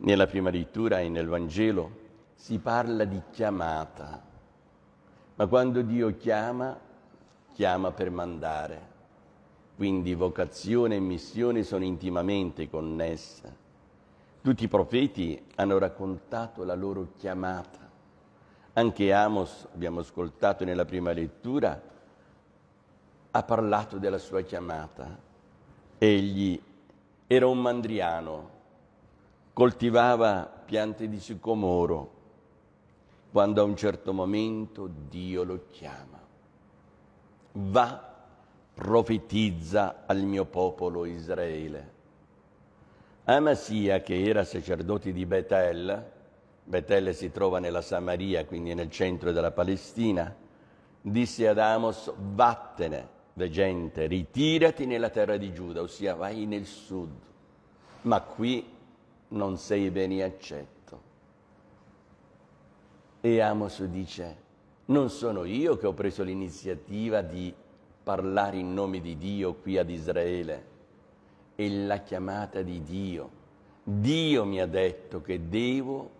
Nella prima lettura e nel Vangelo si parla di chiamata, ma quando Dio chiama, chiama per mandare. Quindi vocazione e missione sono intimamente connesse. Tutti i profeti hanno raccontato la loro chiamata. Anche Amos, abbiamo ascoltato nella prima lettura, ha parlato della sua chiamata. Egli era un mandriano, coltivava piante di sicomoro, quando a un certo momento Dio lo chiama. Va, profetizza al mio popolo Israele. Amasia, che era sacerdote di Betel, Betel si trova nella Samaria, quindi nel centro della Palestina, disse ad Amos, vattene, veggente, ritirati nella terra di Giuda, ossia vai nel sud, ma qui non sei bene accetto. E Amos dice, non sono io che ho preso l'iniziativa di parlare in nome di Dio qui ad Israele, è la chiamata di Dio. Dio mi ha detto che devo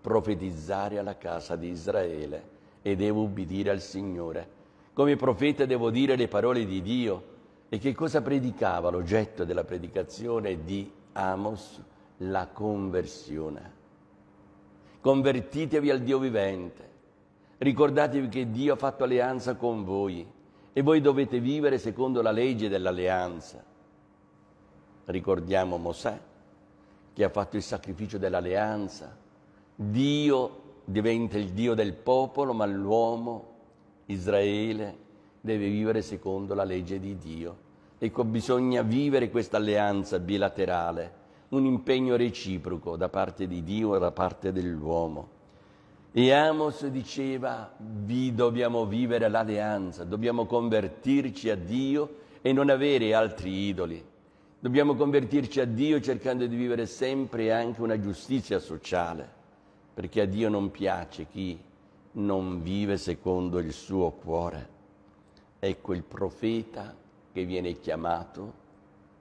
profetizzare alla casa di Israele e devo ubbidire al Signore. Come profeta devo dire le parole di Dio. E che cosa predicava? L'oggetto della predicazione di Amos? La conversione. Convertitevi al Dio vivente. Ricordatevi che Dio ha fatto alleanza con voi e voi dovete vivere secondo la legge dell'alleanza. Ricordiamo Mosè che ha fatto il sacrificio dell'alleanza. Dio diventa il Dio del popolo, ma l'uomo, Israele, deve vivere secondo la legge di Dio. Ecco, bisogna vivere questa alleanza bilaterale un impegno reciproco da parte di Dio e da parte dell'uomo. E Amos diceva, vi dobbiamo vivere l'alleanza, dobbiamo convertirci a Dio e non avere altri idoli. Dobbiamo convertirci a Dio cercando di vivere sempre anche una giustizia sociale, perché a Dio non piace chi non vive secondo il suo cuore. Ecco il profeta che viene chiamato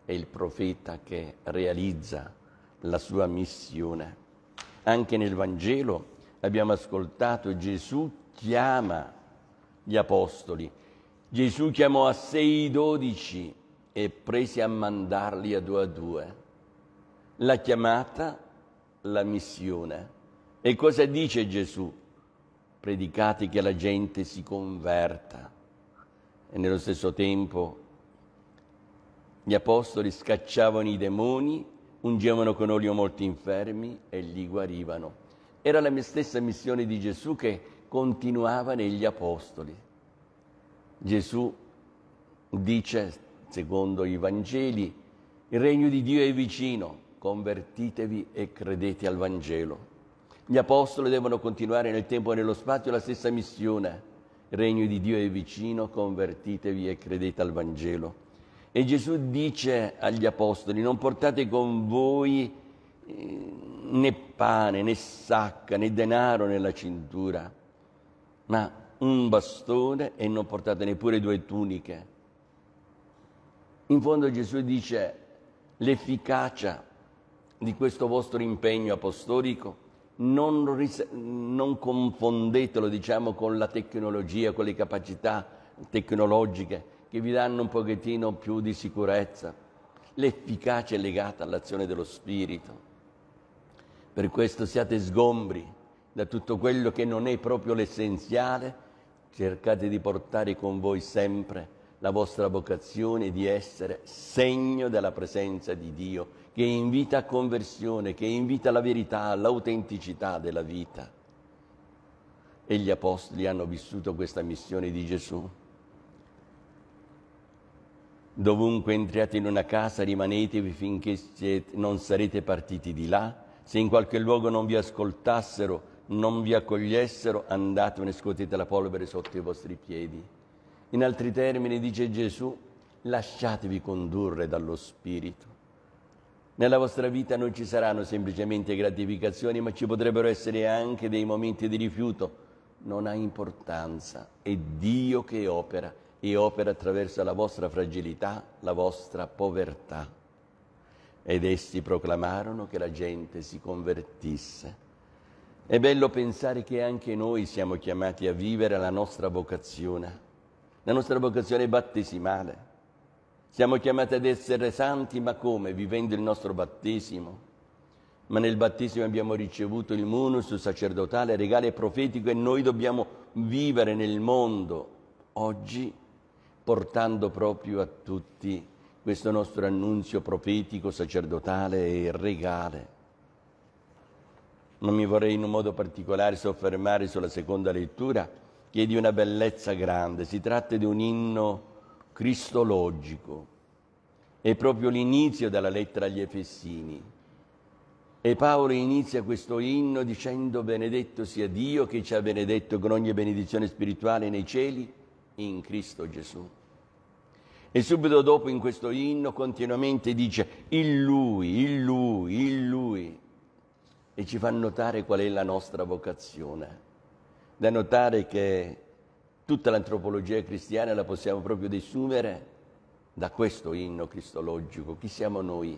è il profeta che realizza la sua missione. Anche nel Vangelo abbiamo ascoltato Gesù chiama gli apostoli. Gesù chiamò a sei dodici e prese a mandarli a due a due. La chiamata, la missione. E cosa dice Gesù? Predicate che la gente si converta e nello stesso tempo gli apostoli scacciavano i demoni, ungevano con olio molti infermi e li guarivano. Era la stessa missione di Gesù che continuava negli apostoli. Gesù dice, secondo i Vangeli, il regno di Dio è vicino, convertitevi e credete al Vangelo. Gli apostoli devono continuare nel tempo e nello spazio la stessa missione. Il regno di Dio è vicino, convertitevi e credete al Vangelo. E Gesù dice agli apostoli, non portate con voi eh, né pane, né sacca, né denaro nella cintura, ma un bastone e non portate neppure due tuniche. In fondo Gesù dice l'efficacia di questo vostro impegno apostolico non, ris- non confondetelo diciamo, con la tecnologia, con le capacità tecnologiche che vi danno un pochettino più di sicurezza. L'efficacia è legata all'azione dello Spirito. Per questo siate sgombri da tutto quello che non è proprio l'essenziale, cercate di portare con voi sempre la vostra vocazione di essere segno della presenza di Dio, che invita a conversione, che invita alla verità, all'autenticità della vita. E gli apostoli hanno vissuto questa missione di Gesù. Dovunque entriate in una casa, rimanetevi finché siete, non sarete partiti di là. Se in qualche luogo non vi ascoltassero, non vi accogliessero, andatevene scuotete la polvere sotto i vostri piedi. In altri termini, dice Gesù, lasciatevi condurre dallo Spirito. Nella vostra vita non ci saranno semplicemente gratificazioni, ma ci potrebbero essere anche dei momenti di rifiuto. Non ha importanza, è Dio che opera e opera attraverso la vostra fragilità, la vostra povertà. ed essi proclamarono che la gente si convertisse. È bello pensare che anche noi siamo chiamati a vivere la nostra vocazione, la nostra vocazione battesimale. Siamo chiamati ad essere santi, ma come? Vivendo il nostro battesimo. Ma nel battesimo abbiamo ricevuto il munus sacerdotale, regale profetico e noi dobbiamo vivere nel mondo oggi portando proprio a tutti questo nostro annunzio profetico, sacerdotale e regale. Non mi vorrei in un modo particolare soffermare sulla seconda lettura, che è di una bellezza grande. Si tratta di un inno cristologico. È proprio l'inizio della lettera agli Efessini. E Paolo inizia questo inno dicendo benedetto sia Dio che ci ha benedetto con ogni benedizione spirituale nei cieli in Cristo Gesù. E subito dopo in questo inno continuamente dice il Lui, il Lui, il Lui. E ci fa notare qual è la nostra vocazione. Da notare che tutta l'antropologia cristiana la possiamo proprio desumere da questo inno cristologico. Chi siamo noi?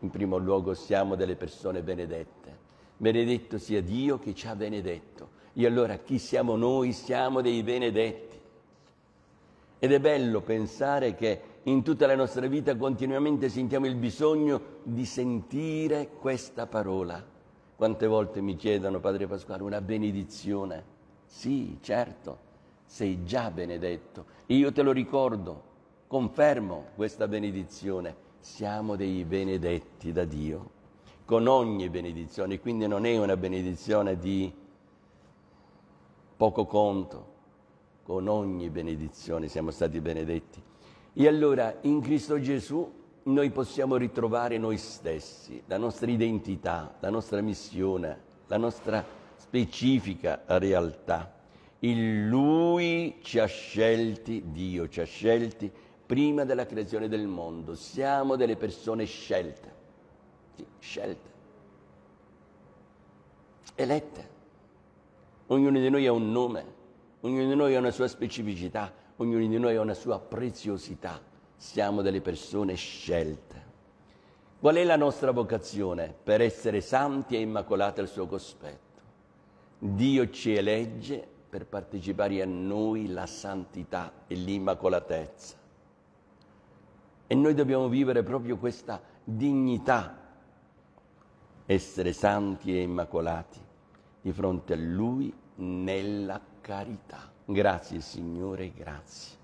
In primo luogo siamo delle persone benedette. Benedetto sia Dio che ci ha benedetto. E allora chi siamo noi? Siamo dei benedetti. Ed è bello pensare che in tutta la nostra vita continuamente sentiamo il bisogno di sentire questa parola. Quante volte mi chiedono, Padre Pasquale, una benedizione? Sì, certo, sei già benedetto. Io te lo ricordo, confermo questa benedizione. Siamo dei benedetti da Dio, con ogni benedizione, quindi non è una benedizione di poco conto, con ogni benedizione siamo stati benedetti. E allora in Cristo Gesù noi possiamo ritrovare noi stessi, la nostra identità, la nostra missione, la nostra specifica realtà. In Lui ci ha scelti, Dio ci ha scelti prima della creazione del mondo. Siamo delle persone scelte, sì, scelte, elette. Ognuno di noi ha un nome, Ognuno di noi ha una sua specificità, ognuno di noi ha una sua preziosità. Siamo delle persone scelte. Qual è la nostra vocazione? Per essere santi e immacolati al suo cospetto. Dio ci elegge per partecipare a noi la santità e l'immacolatezza. E noi dobbiamo vivere proprio questa dignità, essere santi e immacolati di fronte a Lui nella carità. Grazie Signore, grazie.